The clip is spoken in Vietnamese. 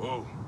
Whoa.